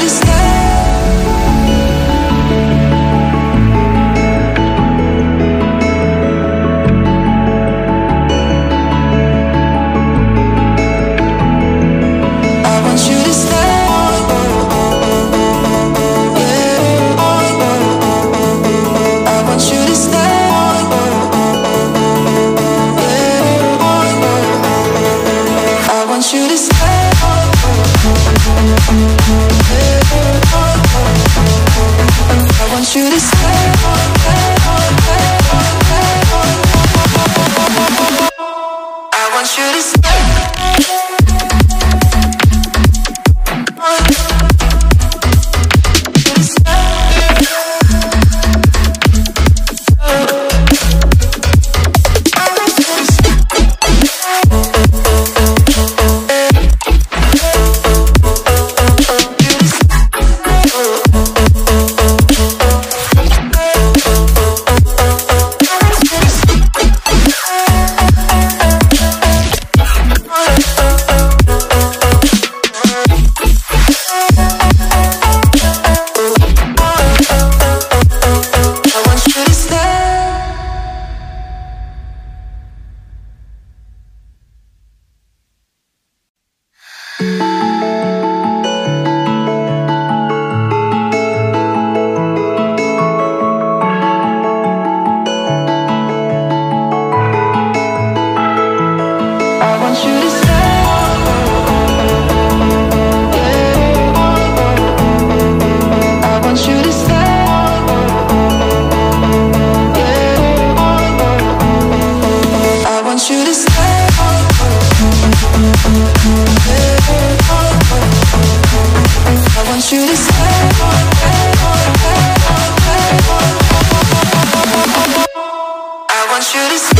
could've to stay. Want you to